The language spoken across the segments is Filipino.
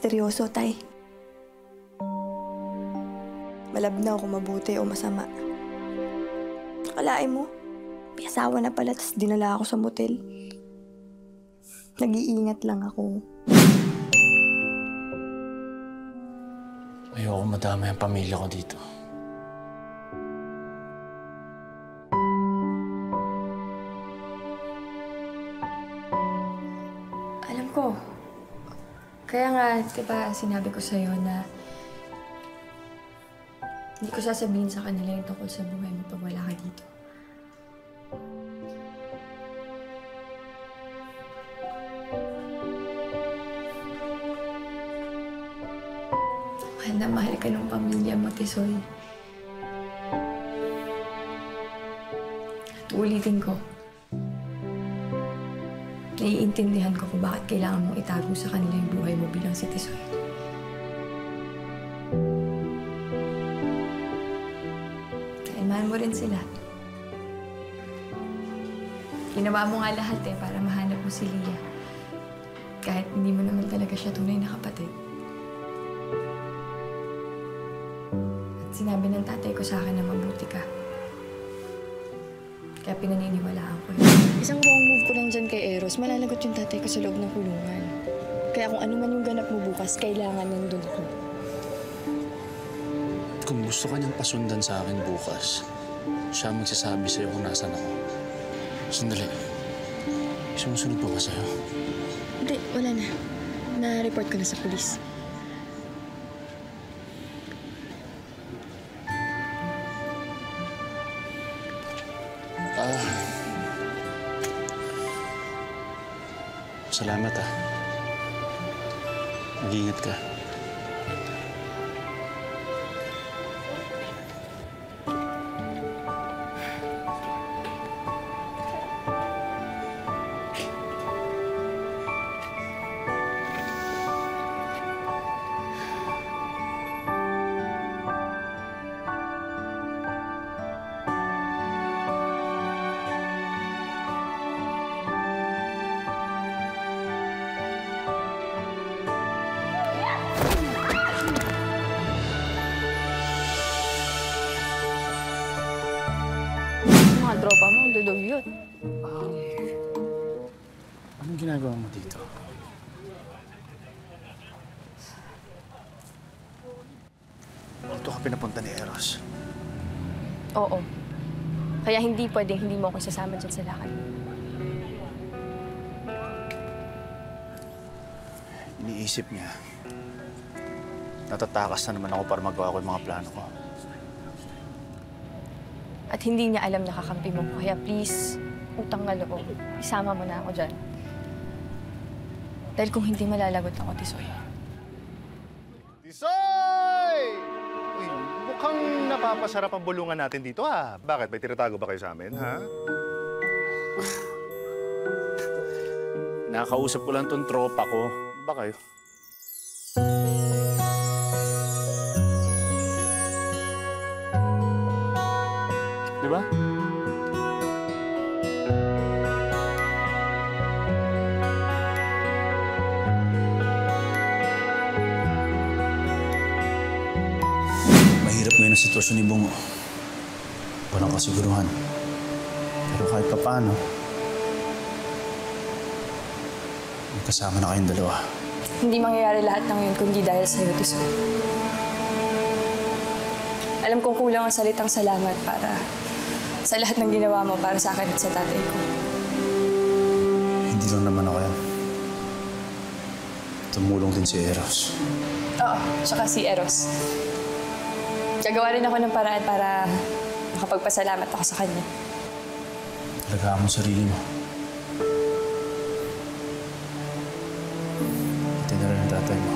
Misteryoso, Tay. Malabnaw kung mabuti o masama. Akalain mo, may asawa na pala, tapos dinala ako sa motel. Nag-iingat lang ako. Ayoko madama yung pamilya ko dito. Kaya nga, di ba, sinabi ko sa'yo na hindi ko sasabihin sa kanila yung tungkol sa buhay mo pag wala ka dito. Mahal na mahal ka ng pamilya mo, Tisoy. At ulitin ko, naiintindihan ko kung bakit kailangan mong itago sa kanila yung buhay mo bilang si Tisoy. Dahil mahal mo rin sila. Ginawa mo nga lahat eh para mahanap mo si Lia. Kahit hindi mo naman talaga siya tunay na kapatid. At sinabi ng tatay ko sa akin na mabuti ka. Kaya pinaniniwalaan ko yun. Isang wrong move ko lang dyan kay Eros, malalagot yung tatay ko sa loob ng kulungan. Kaya kung ano man yung ganap mo bukas, kailangan nandun ako. Kung gusto ka niyang pasundan sa akin bukas, siya ang magsasabi sa'yo kung nasan ako. Sandali. Sumusunod pa ba sa'yo? Hindi, wala na. Na-report ko na sa polis. кеңіткі ka pinapunta ni Eros. Oo. Kaya hindi pwedeng hindi mo ako sasama dyan sa lakad. Iniisip niya. Natatakas na naman ako para magawa ko yung mga plano ko. At hindi niya alam na kakampi mo ko. Kaya please, utang na loob. Isama mo na ako dyan. Dahil kung hindi malalagot ako, Tisoy. Napapasarap ang bulungan natin dito, ha? Bakit? May tinatago ba kayo sa amin, ha? Nakakausap ko lang tong tropa ko. Ba kayo? Sitwasyon ni Bungo. Walang kasiguruhan. Pero kahit pa paano, magkasama na kayong dalawa. Hindi mangyayari lahat ng yun kundi dahil sa'yo, Tisoy. Alam kong kulang ang salitang salamat para sa lahat ng ginawa mo para sa akin at sa tatay ko. Hindi lang naman ako yan. Tumulong din si Eros. Oo, tsaka si Eros. Gagawa rin ako ng paraan para makapagpasalamat ako sa kanya. Alagaan mo sarili mo. Pati na rin ang tatay mo.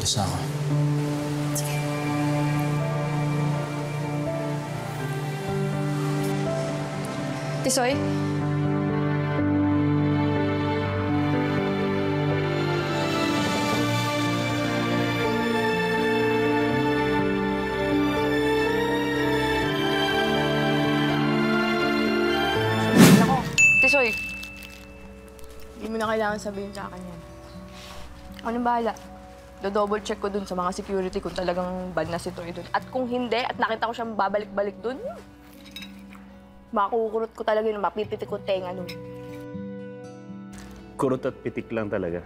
Alis na ako. Tisoy? Kailangan sabihin sa akin yan. Anong bahala? Do-double check ko dun sa mga security kung talagang bad na si Troy dun. At kung hindi, at nakita ko siyang babalik-balik dun, makukurot ko talaga yung mapipitik ko tenga nun. Kurot at pitik lang talaga.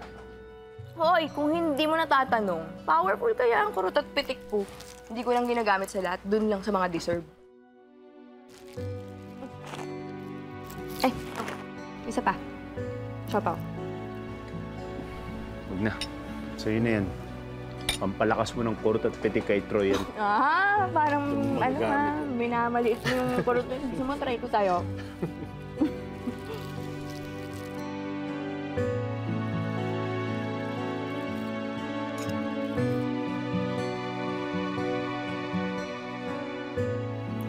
Hoy, kung hindi mo natatanong, powerful kaya ang kurot at pitik ko. Hindi ko lang ginagamit sa lahat, dun lang sa mga deserve. Eh, isa pa. Siopaw. Huwag na. Sa'yo na yan. Pampalakas mo ng kurot at pitik kay Troy yan. Ah, parang ano yun. minamaliit mo yung kurot. Gusto mo, try ko tayo.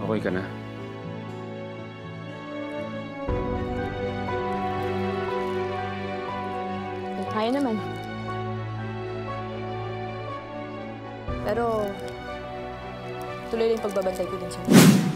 Okay ka na? Kaya naman. Pero, tuloy lang pagbabantay ko din sa'yo.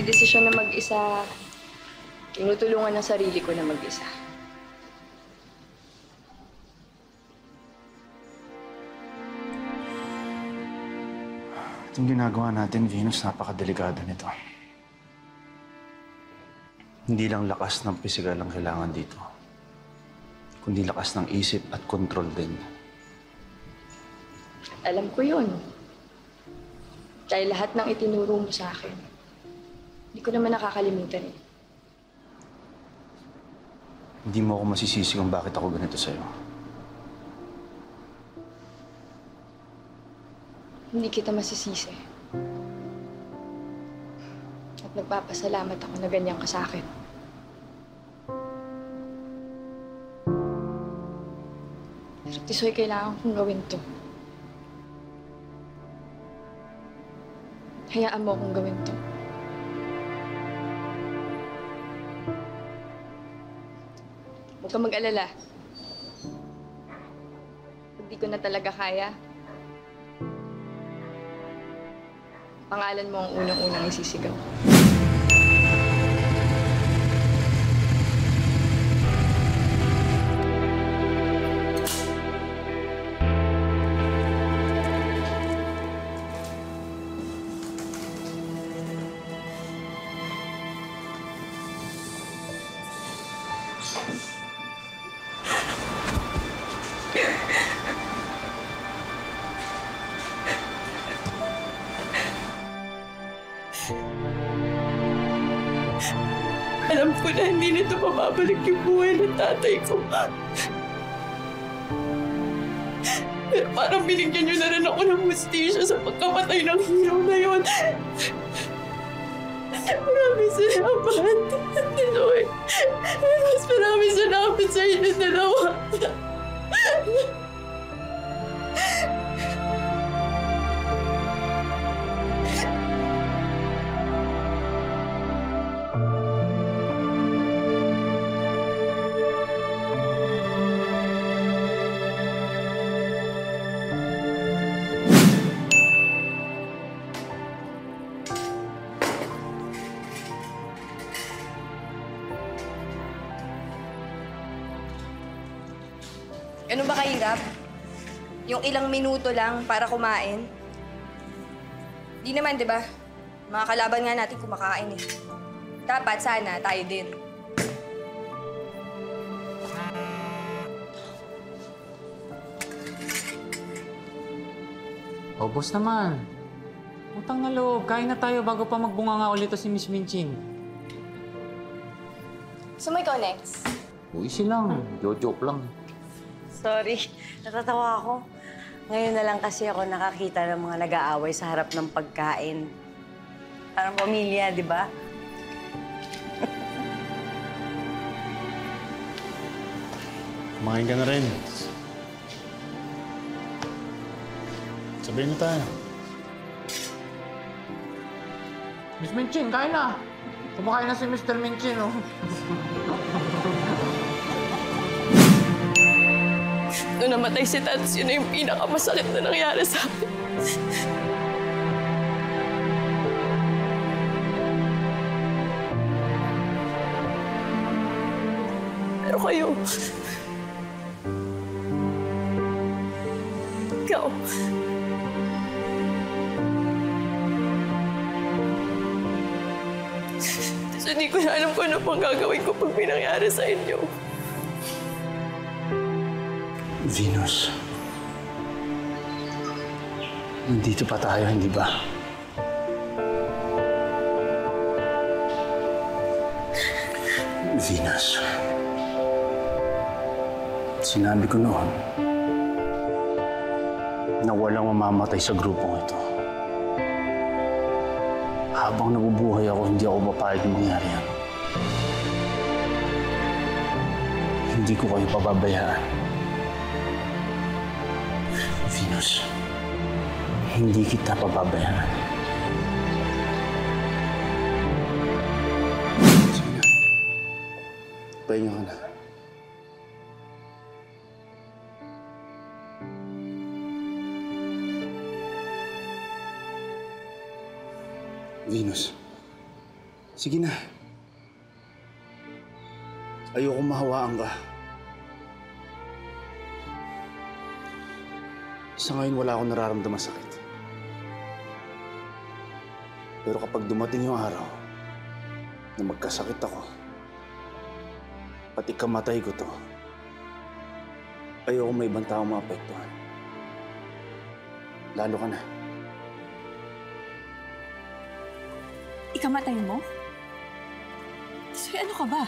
Yung desisyon na mag-isa, tinutulungan ng sarili ko na mag-isa. Itong ginagawa natin, Venus, napakadelikado nito. Hindi lang lakas ng pisikal ang kailangan dito, kundi lakas ng isip at kontrol din. Alam ko yun. Dahil lahat ng itinuro mo sa akin, hindi ko naman nakakalimutan eh. Hindi mo ako masisisi kung bakit ako ganito sa'yo. Hindi kita masisisi. At nagpapasalamat ako na ganyan ka sa akin. Pero Tisoy, kailangan kong gawin to. Hayaan mo akong gawin to. Huwag kang mag-alala. Pag di ko na talaga kaya, pangalan mo ang unang-unang isisigaw. Alam ko na hindi nito mababalik yung buhay ng tatay ko. Pero parang binigyan niyo na rin ako ng hustisya sa pagkamatay ng hero na yun. Maraming salamat. Tinoy. Mas maraming salamat sa inyo dalawa. Yung ilang minuto lang para kumain? Di naman, di ba? Mga kalaban nga natin kumakain eh. Dapat sana tayo din. Oh, boss naman. Utang na loob. Kain na tayo bago pa magbunga nga ulit to si Miss Minchin. So, ikaw next? O, easy lang. Joke lang. Sorry, natatawa ako. Ngayon na lang kasi ako nakakita ng mga nag-aaway sa harap ng pagkain. Parang pamilya, di ba? Kumain ka na rin. Sabihin na tayo. Miss Minchin, kain na. Kumakain na si Mr. Minchin, oh. Nung namatay si Tats, yun yung pinakamasakit na nangyari sa akin. Pero kayo... Ikaw... Tapos hindi ko na alam kung ano pang gagawin ko pag pinangyari sa inyo. Venus. Nandito pa tayo, hindi ba? Venus. Sinabi ko noon na walang mamamatay sa grupong ito. Habang nabubuhay ako, hindi ako papayag na mangyari yan. Hindi ko kayo pababayaan. Venus, hindi kita pababayaan. Sige na. Pahinga ka na. Venus, sige na. Ayoko mahawaan ka. Sa ngayon, wala akong nararamdaman sakit. Pero kapag dumating yung araw na magkasakit ako, pati kamatay ko to, ayoko may ibang tao maapektuhan. Lalo ka na. Ikamatay mo? So, ano ka ba?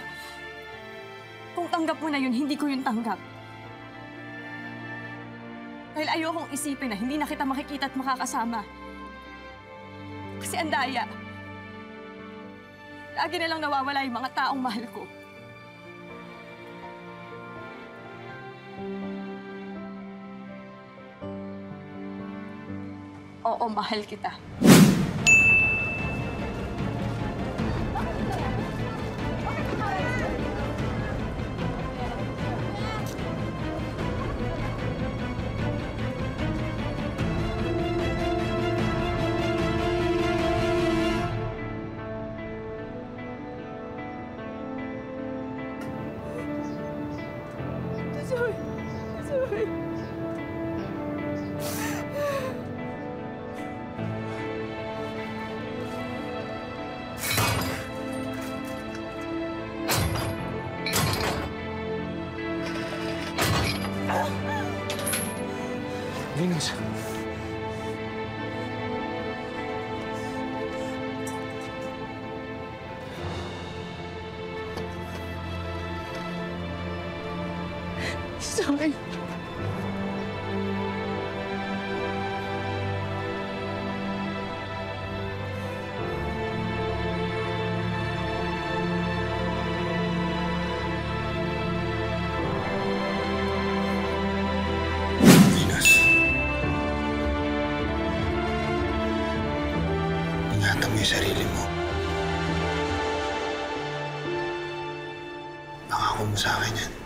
Kung tanggap mo na yun, hindi ko yun tanggap. Dahil ayokong isipin na hindi na kita makikita at makakasama. Kasi ang daya. Lagi na lang nawawala yung mga taong mahal ko. Oo, mahal kita. Venus. Sorry. Mo sa akin yan.